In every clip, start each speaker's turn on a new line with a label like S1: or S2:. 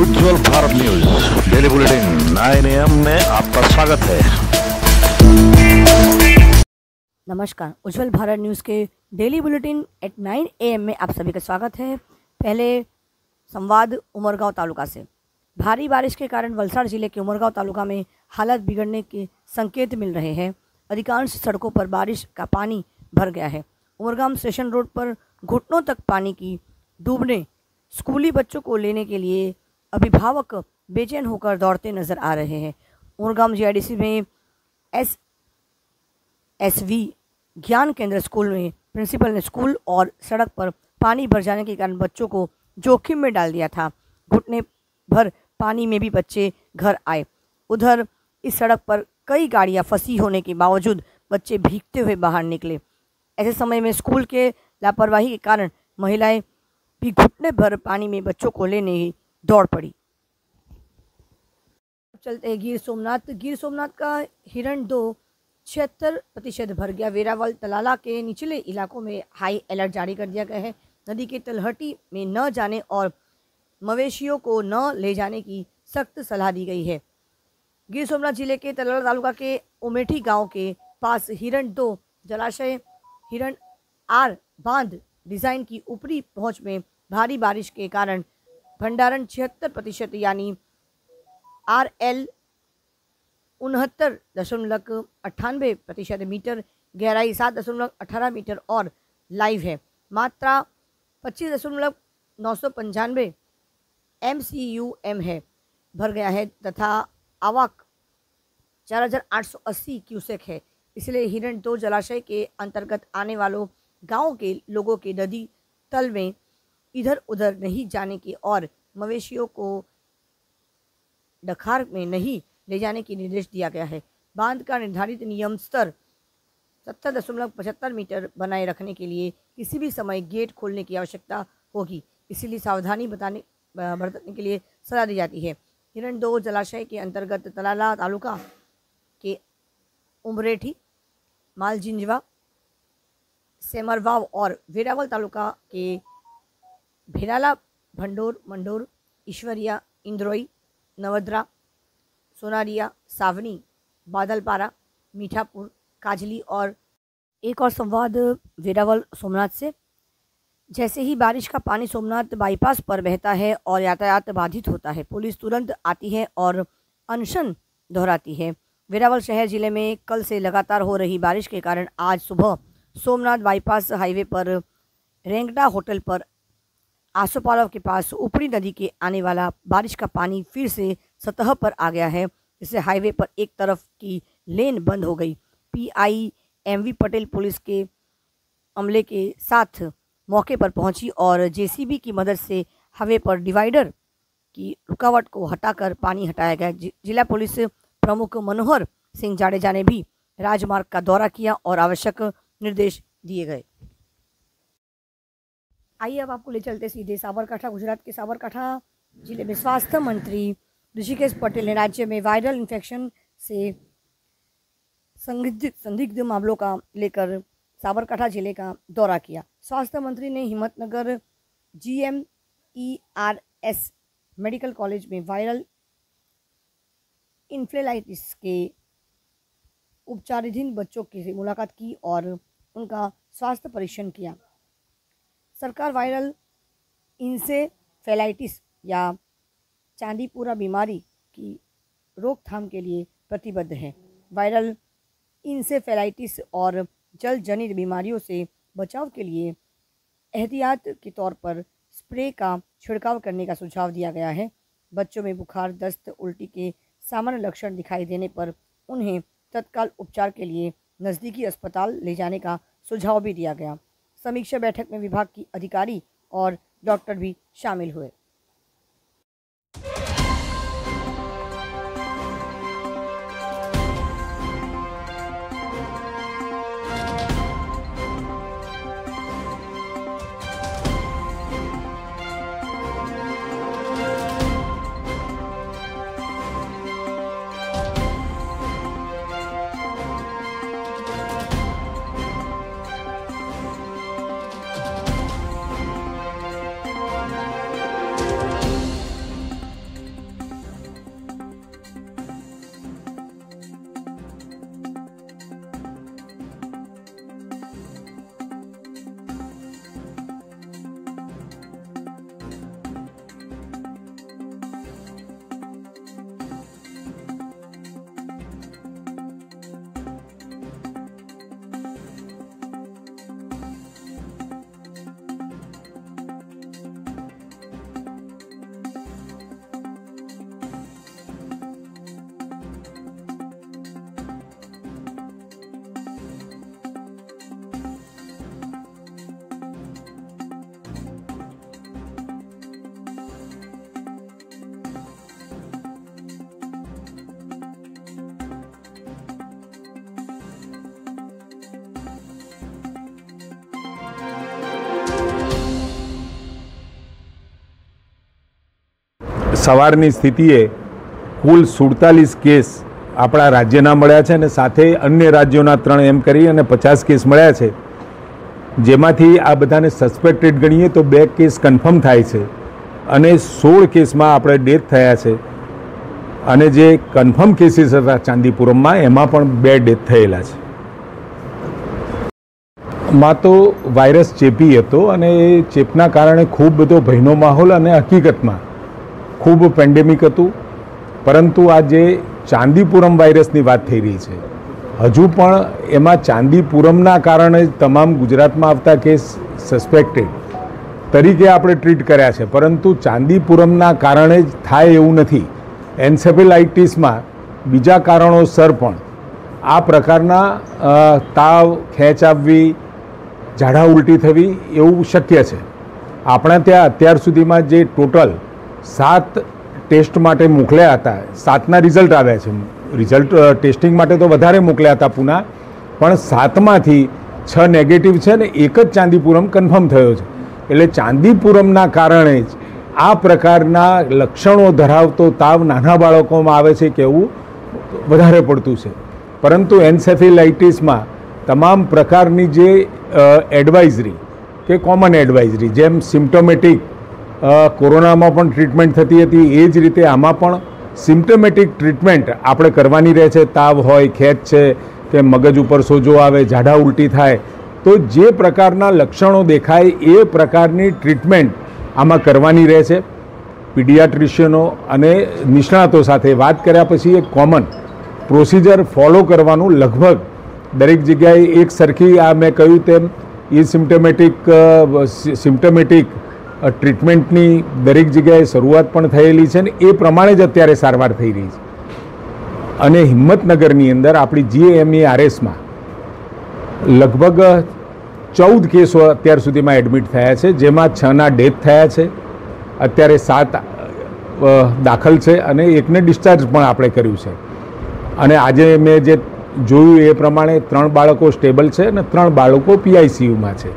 S1: Ujjwal Bharat news. Daily bulletin 9 AM में आपका स्वागत है।
S2: नमस्कार, उज्जवल भारत न्यूज़ के डेली बुलेटिन एट 9 एम में आप सभी का स्वागत है। पहले संवाद उमरगांव तालुका से। भारी बारिश के कारण वलसाड़ ज़िले के उमरगांव तालुका में हालत बिगड़ने के संकेत मिल रहे हैं। अधिकांश सड़कों पर बारिश का पानी भर गया है। उमरगांव स्टेशन रोड पर घुटनों तक पानी की डूबने, स्कूली बच्चों को लेने के लिए अभिभावक बेचैन होकर दौड़ते नज़र आ रहे हैं। उमरगांव जीआईडीसी में S S V Gyan Kendra school में प्रिंसिपल ने स्कूल और सड़क पर पानी भर जाने के कारण बच्चों को जोखिम में डाल दिया था। घुटने भर पानी में भी बच्चे घर आए। उधर इस सड़क पर कई गाड़ियाँ फंसी होने के बावजूद बच्चे भीगते हुए बाहर निकले। ऐसे समय में स्कूल के लापरवाही के कारण महिलाएँ भी घुटने भर पानी में बच्चों को लेने दौड़ पड़ी। चलते हैं गिर सोमनाथ। गिर सोमनाथ का हिरण दो छिहत्तर प्रतिशत भर गया। वेरावल तलाला के निचले इलाकों में हाई अलर्ट जारी कर दिया गया है। नदी के तलहटी में न जाने और मवेशियों को न ले जाने की सख्त सलाह दी गई है। गिर सोमनाथ ज़िले के तलाला तालुका के उमेठी गाँव के पास हिरण दो जलाशय, हिरण आर बाँध डिज़ाइन की ऊपरी पहुँच में भारी बारिश के कारण भंडारण छिहत्तर प्रतिशत यानी आर एल उनहत्तर दशमलव अट्ठानवे प्रतिशत मीटर, गहराई सात दशमलव अठारह मीटर और लाइव है। मात्रा पच्चीस दशमलव नौ सौ पंचानवे एम सी यू एम है। भर गया है तथा आवाक चार हज़ार आठ सौ अस्सी क्यूसेक है। इसलिए हिरण दो जलाशय के अंतर्गत आने वालों, गाँव के लोगों के नदी, तल में इधर उधर नहीं जाने की और मवेशियों को डखार में नहीं ले जाने की निर्देश दिया गया है। बाँध का निर्धारित नियम स्तर सत्तर दशमलव पचहत्तर मीटर बनाए रखने के लिए किसी भी समय गेट खोलने की आवश्यकता होगी। इसीलिए सावधानी बताने बरतने के लिए सलाह दी जाती है। हिरण दो जलाशय के अंतर्गत तलाला तालुका के उमरेठी, मालजिंजवा, सेमरवाव और वेरावल तालुका के भिराला भंडोर, मंडोर, ईश्वरिया, इंद्रोई, नवद्रा, सोनारिया, सावनी, बादलपारा, मीठापुर, काजली और एक और संवाद, वेरावल सोमनाथ से। जैसे ही बारिश का पानी सोमनाथ बाईपास पर बहता है और यातायात बाधित होता है, पुलिस तुरंत आती है और अनशन दोहराती है। वेरावल शहर ज़िले में कल से लगातार हो रही बारिश के कारण आज सुबह सोमनाथ बाईपास हाईवे पर रेंगडा होटल पर आसोपालव के पास ऊपरी नदी के आने वाला बारिश का पानी फिर से सतह पर आ गया है, जिससे हाईवे पर एक तरफ़ की लेन बंद हो गई। पीआई एमवी पटेल पुलिस के अमले के साथ मौके पर पहुँची और जेसीबी की मदद से हाईवे पर डिवाइडर की रुकावट को हटाकर पानी हटाया गया। जिला पुलिस प्रमुख मनोहर सिंह जाडेजा ने भी राजमार्ग का दौरा किया और आवश्यक निर्देश दिए गए। आइए अब आपको ले चलते सीधे साबरकाठा, गुजरात के साबरकाठा ज़िले में स्वास्थ्य मंत्री ऋषिकेश पटेल ने राज्य में वायरल इन्फेक्शन से संदिग्ध संदिग्ध मामलों का लेकर साबरकाठा ज़िले का दौरा किया। स्वास्थ्य मंत्री ने Himmatnagar G M E R S medical college में वायरल इन्फ्लेलाइटिस के उपचाराधीन बच्चों की मुलाकात की और उनका स्वास्थ्य परीक्षण किया। सरकार वायरल इंसेफेलाइटिस या चांदीपुरा बीमारी की रोकथाम के लिए प्रतिबद्ध है। वायरल इंसेफेलाइटिस और जल जनित बीमारियों से बचाव के लिए एहतियात के तौर पर स्प्रे का छिड़काव करने का सुझाव दिया गया है। बच्चों में बुखार, दस्त, उल्टी के सामान्य लक्षण दिखाई देने पर उन्हें तत्काल उपचार के लिए नज़दीकी अस्पताल ले जाने का सुझाव भी दिया गया। समीक्षा बैठक में विभाग की अधिकारी और डॉक्टर भी शामिल हुए।
S3: સવારની સ્થિતિએ કુલ સુડતાલીસ કેસ આપણા રાજ્યના મળ્યા છે અને સાથે અન્ય રાજ્યોના ત્રણ એમ કરી અને પચાસ કેસ મળ્યા છે. જેમાંથી આ બધાને સસ્પેક્ટેડ ગણીએ તો બે કેસ કન્ફર્મ થાય છે અને સોળ કેસમાં આપણે ડેથ થયા છે. અને જે કન્ફર્મ કેસીસ હતા ચાંદીપુરમમાં, એમાં પણ બે ડેથ થયેલા છે. માં તો વાયરસ ચેપી હતો અને એ ચેપના કારણે ખૂબ બધો ભયનો માહોલ અને હકીકતમાં ખૂબ પેન્ડેમિક હતું પરંતુ આ જે ચાંદીપુરમ વાયરસની વાત થઈ રહી છે હજુ પણ એમાં ચાંદીપુરમના કારણે જ તમામ ગુજરાતમાં આવતા કેસ સસ્પેક્ટેડ તરીકે આપણે ટ્રીટ કર્યા છે પરંતુ ચાંદીપુરમના કારણે જ થાય એવું નથી એન્સેફેલાઇટિસમાં બીજા કારણોસર પણ આ પ્રકારના અ, તાવ ખેંચ આવવી ઝાડા ઉલટી થવી એવું શક્ય છે આપણા ત્યાં અત્યાર સુધીમાં જે ટોટલ સાત ટેસ્ટ માટે મોકલ્યા હતા. સાતના રિઝલ્ટ આવ્યા છે. રિઝલ્ટ ટેસ્ટિંગ માટે તો વધારે મોકલ્યા હતા પુના, પણ સાતમાંથી છ નેગેટિવ છે ને એક જ ચાંદીપુરમ કન્ફર્મ થયો છે. એટલે ચાંદીપુરમના કારણે જ આ પ્રકારના લક્ષણો ધરાવતો તાવ નાના બાળકોમાં આવે છે કેવું વધારે પડતું છે. પરંતુ એન્સેફિલાઇટિસમાં તમામ પ્રકારની જે એડવાઇઝરી કે કોમન એડવાઇઝરી જેમ સિમ્ટોમેટિક કોરોનામાં પણ ટ્રીટમેન્ટ થતી હતી એ જ રીતે આમાં પણ સિમ્ટોમેટિક ટ્રીટમેન્ટ આપણે કરવાની રહે છે તાવ હોય ખેંચ છે કે મગજ ઉપર સોજો આવે ઝાડા ઉલટી થાય તો જે પ્રકારના લક્ષણો દેખાય એ પ્રકારની ટ્રીટમેન્ટ આમાં કરવાની રહે છે પીડિયાટ્રિશિયનો અને નિષ્ણાતો સાથે વાત કર્યા પછી એક કોમન પ્રોસિજર ફોલો કરવાનું લગભગ દરેક જગ્યાએ એક સરખી આ મેં કહ્યું તેમ એ સિમ્ટમેટિક સિમ્ટમેટિક ટ્રીટમેન્ટની દરેક જગ્યાએ શરૂઆત પણ થયેલી છે ને એ પ્રમાણે જ અત્યારે સારવાર થઈ રહી છે. અને હિંમતનગરની અંદર આપણી જીએમઈ આરએસમાં લગભગ ચૌદ કેસો અત્યાર સુધીમાં એડમિટ થયા છે, જેમાં છના ડેથ થયા છે, અત્યારે સાત દાખલ છે અને એકને ડિસ્ચાર્જ પણ આપણે કર્યું છે. અને આજે મેં જે જોયું એ પ્રમાણે ત્રણ બાળકો સ્ટેબલ છે અને ત્રણ બાળકો પીઆઈસીયુમાં છે.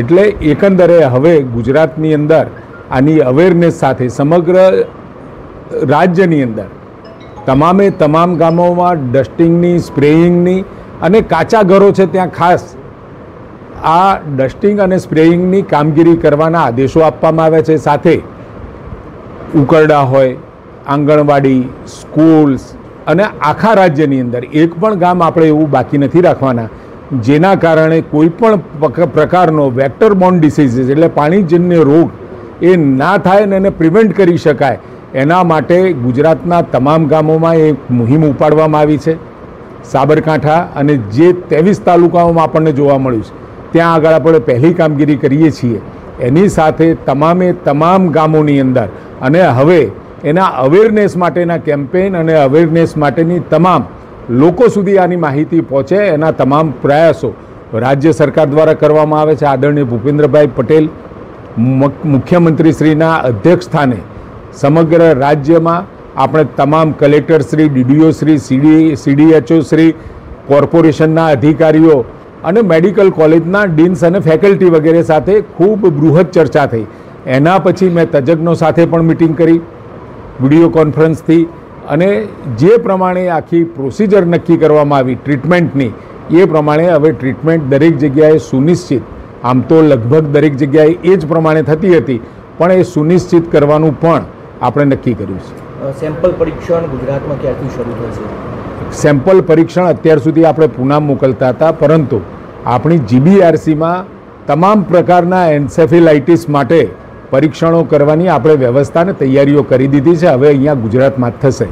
S3: એટલે એકંદરે હવે ગુજરાતની અંદર આની અવેરનેસ સાથે સમગ્ર રાજ્યની અંદર તમામે તમામ ગામોમાં ડસ્ટિંગની સ્પ્રેઇંગની અને કાચા ઘરો છે ત્યાં ખાસ આ ડસ્ટિંગ અને સ્પ્રેઇંગની કામગીરી કરવાના આદેશો આપવામાં આવ્યા છે. સાથે ઉકરડા હોય, આંગણવાડી સ્કૂલ્સ અને આખા રાજ્યની અંદર એક પણ ગામ આપણે એવું બાકી નથી રાખવાના. જેના કારણે કોઈ પણ પ્રકારનો વેક્ટર બોન્ડ ડિસીઝીસ એટલે પાણીજન્ય રોગ એ ના થાય ને એને પ્રિવેન્ટ કરી શકાય, એના માટે ગુજરાતના તમામ ગામોમાં એક મુહિમ ઉપાડવામાં આવી છે. સાબરકાંઠા અને જે ત્રેવીસ તાલુકાઓમાં આપણને જોવા મળ્યું છે, ત્યાં આગળ આપણે પહેલી કામગીરી કરીએ છીએ. એની સાથે તમામે તમામ ગામોની અંદર અને હવે એના અવેરનેસ માટેના કેમ્પેન અને અવેરનેસ માટેની તમામ લોકો સુધી આની માહિતી પહોંચે એના તમામ પ્રયાસો રાજ્ય સરકાર દ્વારા કરવામાં આવે છે. આદરણીય ભૂપેન્દ્રભાઈ પટેલ મુખ- મુખ્યમંત્રીશ્રીના અધ્યક્ષ સ્થાને સમગ્ર રાજ્યમાં આપણે તમામ collector Shri, DDO Shri, CD, CDHO Shri, કોર્પોરેશનના અધિકારીઓ અને મેડિકલ કોલેજના ડીન્સ અને ફેકલ્ટી વગેરે સાથે ખૂબ બૃહદ ચર્ચા થઈ. એના પછી મેં તજજ્ઞો સાથે પણ મિટિંગ કરી. વીડિયો કોન્ફરન્સથી અને જે પ્રમાણે આખી પ્રોસિજર નક્કી કરવામાં આવી ટ્રીટમેન્ટની એ પ્રમાણે હવે ટ્રીટમેન્ટ દરેક જગ્યાએ સુનિશ્ચિત. આમ તો લગભગ દરેક જગ્યાએ એ જ પ્રમાણે થતી હતી પણ એ સુનિશ્ચિત કરવાનું પણ આપણે નક્કી કર્યું છે.
S4: સેમ્પલ પરીક્ષણ ગુજરાતમાં ક્યારથી શરૂ થશે
S3: સેમ્પલ પરીક્ષણ અત્યાર સુધી આપણે પુના મોકલતા હતા પરંતુ આપણી જીબીઆરસીમાં તમામ પ્રકારના એન્સેફિલાઇટિસ માટે પરીક્ષણો કરવાની આપણે વ્યવસ્થા અને તૈયારીઓ કરી દીધી છે. હવે અહીંયા ગુજરાતમાં થશે.